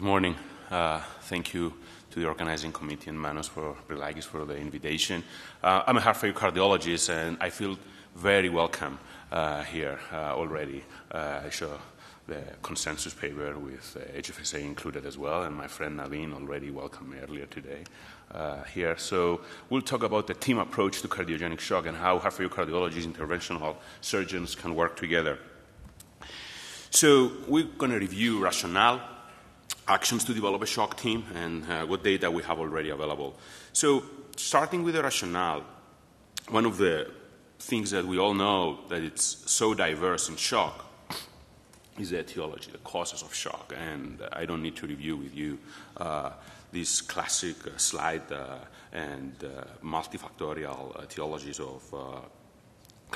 Good morning. Uh, thank you to the organizing committee and Manos for for the invitation. Uh, I'm a heart failure cardiologist, and I feel very welcome uh, here uh, already. Uh, I show the consensus paper with HFSA included as well, and my friend Naveen already welcomed me earlier today uh, here. So we'll talk about the team approach to cardiogenic shock and how heart failure cardiologists, interventional surgeons can work together. So we're going to review rationale, actions to develop a shock team, and uh, what data we have already available. So starting with the rationale, one of the things that we all know that it's so diverse in shock is the etiology, the causes of shock. And I don't need to review with you uh, this classic uh, slide uh, and uh, multifactorial etiologies of uh,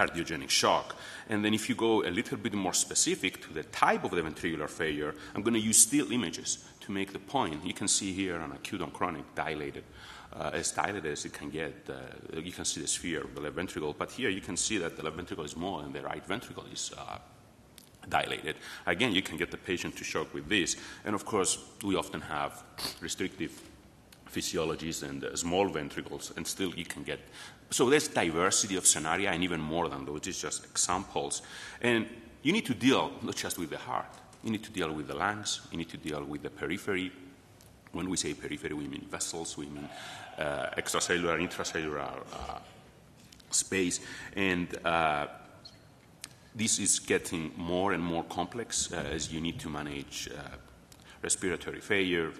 cardiogenic shock. And then if you go a little bit more specific to the type of the ventricular failure, I'm going to use still images to make the point. You can see here an acute on chronic dilated. Uh, as dilated as it can get, uh, you can see the sphere of the left ventricle, but here you can see that the left ventricle is more and the right ventricle is uh, dilated. Again, you can get the patient to shock with this. And of course, we often have restrictive physiologies and uh, small ventricles, and still you can get. So there's diversity of scenario, and even more than those. It's just examples. And you need to deal not just with the heart, you need to deal with the lungs, you need to deal with the periphery. When we say periphery, we mean vessels, we mean uh, extracellular, intracellular uh, space. And uh, this is getting more and more complex uh, as you need to manage uh, respiratory failure,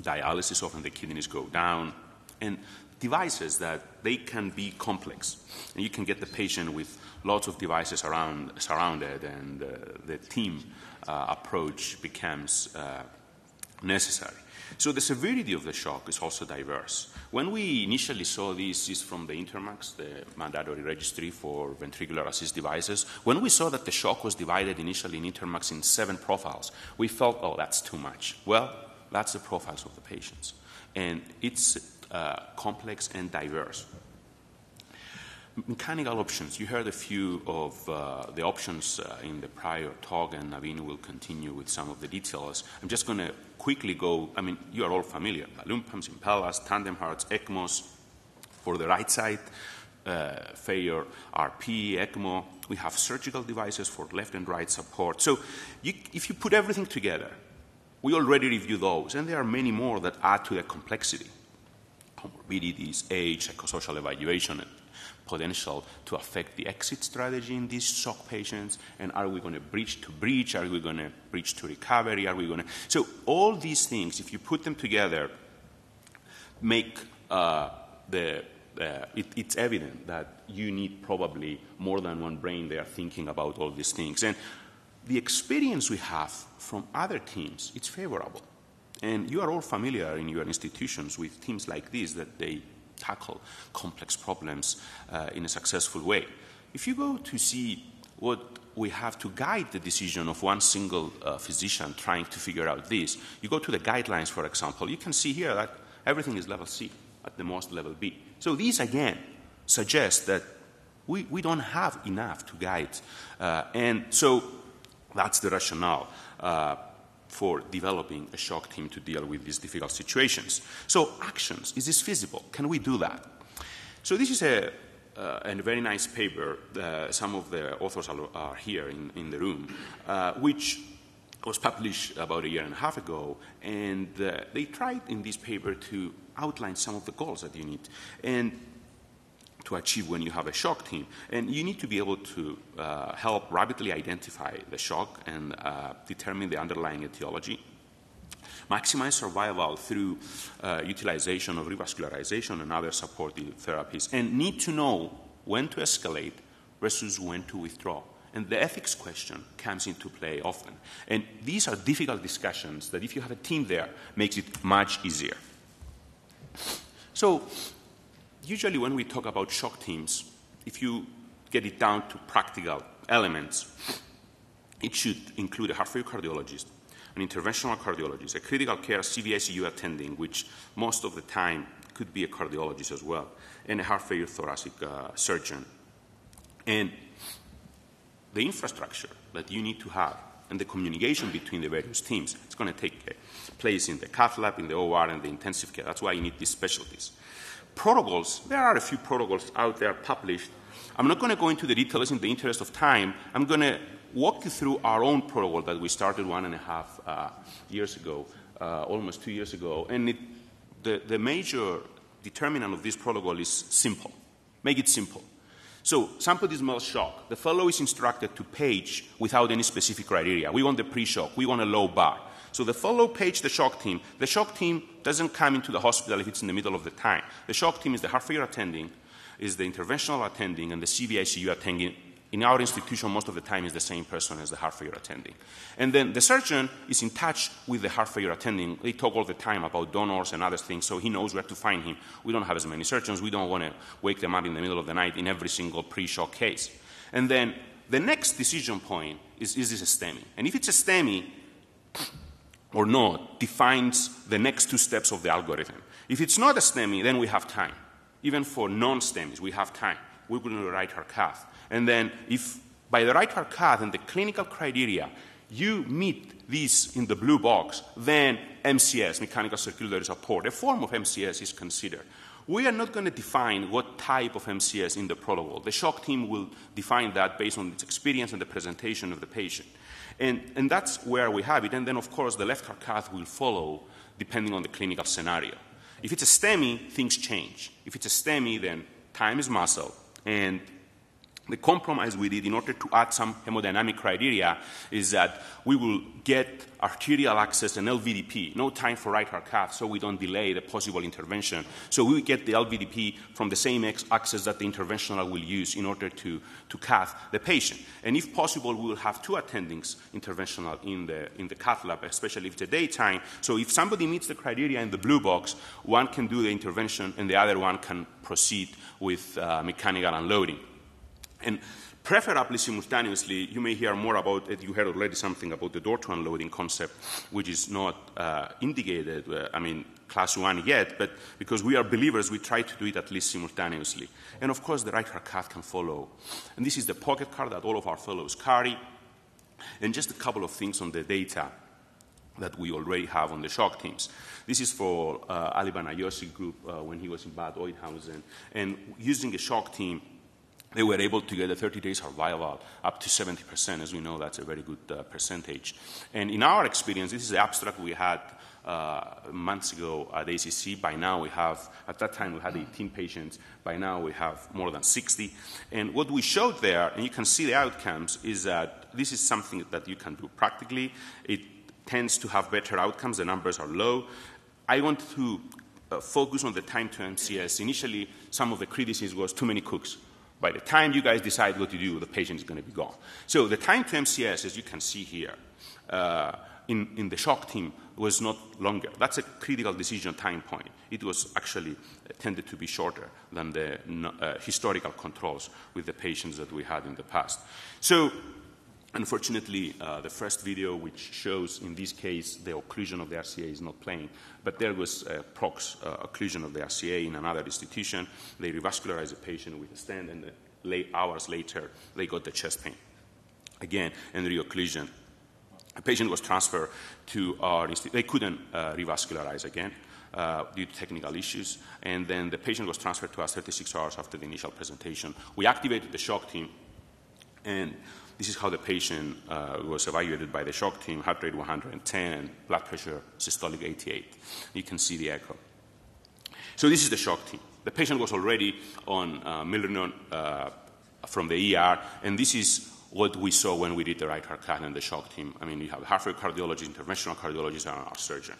dialysis, often the kidneys go down, and devices that they can be complex. And you can get the patient with lots of devices around, surrounded, and uh, the team uh, approach becomes uh, necessary. So the severity of the shock is also diverse. When we initially saw this, is from the INTERMACS, the mandatory registry for ventricular assist devices. When we saw that the shock was divided initially in INTERMACS in seven profiles, we felt, oh, that's too much. Well, that's the profiles of the patients. And it's uh, complex and diverse. Mechanical options. You heard a few of uh, the options uh, in the prior talk, and Naveen will continue with some of the details. I'm just going to quickly go. I mean, you are all familiar: balloon pumps, Impellas, tandem hearts, ECMOs. For the right side uh, failure, RP, ECMO. We have surgical devices for left and right support. So, you, if you put everything together, we already reviewed those, and there are many more that add to the complexity comorbidities, age, psychosocial evaluation, and potential to affect the exit strategy in these shock patients? And are we going to bridge to breach? Are we going to bridge to recovery? Are we going to? So all these things, if you put them together, make uh, the uh, it, it's evident that you need probably more than one brain there thinking about all these things. And the experience we have from other teams, it's favorable. And you are all familiar in your institutions with teams like this that they tackle complex problems uh, in a successful way. If you go to see what we have to guide the decision of one single uh, physician trying to figure out this, you go to the guidelines, for example, you can see here that everything is level C, at the most level B. So these, again, suggest that we, we don't have enough to guide. Uh, and so that's the rationale. Uh, for developing a shock team to deal with these difficult situations. So, actions is this feasible? Can we do that? So, this is a, uh, a very nice paper. Uh, some of the authors are, are here in, in, the room, uh, which was published about a year and a half ago, and uh, they tried in this paper to outline some of the goals that you need. And to achieve when you have a shock team. And you need to be able to uh, help rapidly identify the shock and uh, determine the underlying etiology. Maximize survival through uh, utilization of revascularization and other supportive therapies, and need to know when to escalate versus when to withdraw. And the ethics question comes into play often. And these are difficult discussions that, if you have a team there, makes it much easier. So, usually when we talk about shock teams, if you get it down to practical elements, it should include a heart failure cardiologist, an interventional cardiologist, a critical care CVICU attending, which most of the time could be a cardiologist as well, and a heart failure thoracic uh, surgeon. And the infrastructure that you need to have and the communication between the various teams. It's going to take place in the cath lab, in the OR, and the intensive care. That's why you need these specialties. Protocols, there are a few protocols out there published. I'm not going to go into the details in the interest of time. I'm going to walk you through our own protocol that we started one and a half uh, years ago, uh, almost two years ago. And it, the, the major determinant of this protocol is simple. Make it simple. So somebody smells shock. The fellow is instructed to page without any specific criteria. We want the pre-shock. We want a low bar. So the follow page the shock team. The shock team doesn't come into the hospital if it's in the middle of the time. The shock team is the heart failure attending, is the interventional attending, and the CVICU attending in our institution, most of the time is the same person as the heart failure attending. And then the surgeon is in touch with the heart failure attending. They talk all the time about donors and other things, so he knows where to find him. We don't have as many surgeons. We don't want to wake them up in the middle of the night in every single pre-shock case. And then the next decision point is, is this a STEMI? And if it's a STEMI or not, defines the next two steps of the algorithm. If it's not a STEMI, then we have time. Even for non-STEMIs, we have time. Going to right heart cath. And then if by the right heart cath and the clinical criteria, you meet these in the blue box, then MCS, mechanical circulatory support, a form of MCS is considered. We are not going to define what type of MCS in the protocol. The shock team will define that based on its experience and the presentation of the patient. And, and that's where we have it. And then, of course, the left heart cath will follow depending on the clinical scenario. If it's a STEMI, things change. If it's a STEMI, then time is muscle. And the compromise we did in order to add some hemodynamic criteria is that we will get arterial access and LVEDP, no time for right heart cath, so we don't delay the possible intervention. So we get the LVEDP from the same access that the interventional will use in order to, to cath the patient. And if possible, we will have two attendings interventional in the, in the cath lab, especially if it's a daytime. So if somebody meets the criteria in the blue box, one can do the intervention and the other one can proceed with uh, mechanical unloading. And preferably simultaneously, you may hear more about it. You heard already something about the door to unloading concept, which is not uh, indicated, uh, I mean, class one yet, but because we are believers, we try to do it at least simultaneously. And of course, the right heart cath can follow. And this is the pocket card that all of our fellows carry. And just a couple of things on the data that we already have on the shock teams. This is for uh, Ali Banayosy group uh, when he was in Bad Oeynhausen. And using a shock team, they were able to get a 30 day survival up to 70%. As we know, that's a very good uh, percentage. And in our experience, this is the abstract we had uh, months ago at ACC. By now, we have, at that time, we had 18 patients. By now, we have more than 60. And what we showed there, and you can see the outcomes, is that this is something that you can do practically. It tends to have better outcomes. The numbers are low. I want to uh, focus on the time to MCS. Initially, some of the criticism was too many cooks by the time you guys decide what to do, the patient is going to be gone. So the time to MCS, as you can see here, uh, in, in the shock team was not longer. That's a critical decision time point. It was actually uh, tended to be shorter than the uh, historical controls with the patients that we had in the past. So Unfortunately, uh, the first video, which shows in this case the occlusion of the RCA, is not playing, but there was a prox uh, occlusion of the RCA in another institution. They revascularized the patient with a stent, and late hours later, they got the chest pain. Again, and reocclusion. The patient was transferred to our institution. They couldn't uh, revascularize again. Uh, due to technical issues, and then the patient was transferred to us 36 hours after the initial presentation. We activated the shock team, and this is how the patient uh, was evaluated by the shock team, heart rate 110 and blood pressure systolic 88. You can see the echo. So this is the shock team. The patient was already on uh, Milrinone uh, from the ER, and this is what we saw when we did the right heart cath and the shock team. I mean, you have heart failure cardiologist, interventional cardiologist, and our surgeon.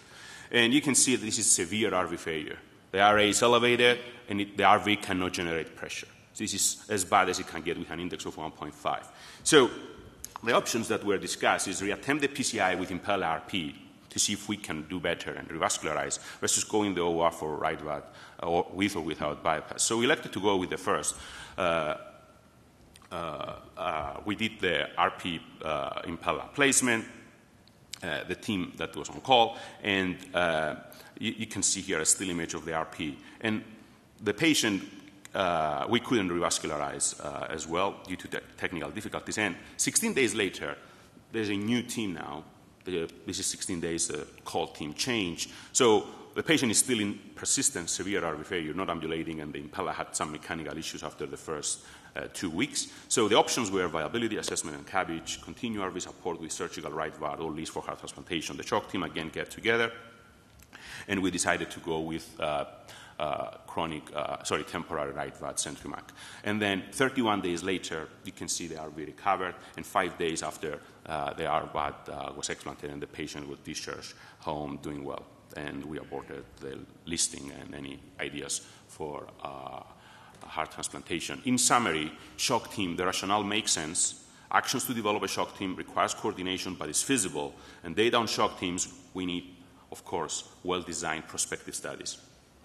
And you can see that this is severe RV failure. The RA is elevated, and it, the RV cannot generate pressure. This is as bad as it can get with an index of 1.5. So the options that were discussed is reattempt the PCI with Impella RP to see if we can do better and revascularize versus going the OR for right VAD or with or without bypass. So we elected to go with the first. Uh, uh, uh, we did the RP uh, Impella placement, uh, the team that was on call, and uh, you, you, can see here a still image of the RP. And the patient uh, we couldn't revascularize uh, as well due to te- technical difficulties. And 16 days later, there's a new team now. The, this is 16 days uh, called team change. So the patient is still in persistent severe RV failure, not ambulating, and the Impella had some mechanical issues after the first uh, two weeks. So the options were viability assessment and CABG, continue RV support with surgical right VAD, or least for heart transplantation. The shock team again get together, and we decided to go with uh, uh, chronic, uh, sorry, temporary right VAD CentriMag. And then 31 days later, you can see the RV recovered, and five days after uh, the RVAD uh, was explanted and the patient was discharged home doing well. And we aborted the listing and any ideas for uh, heart transplantation. In summary, shock team, the rationale makes sense. Actions to develop a shock team requires coordination, but is feasible. And data on shock teams, we need, of course, well-designed prospective studies.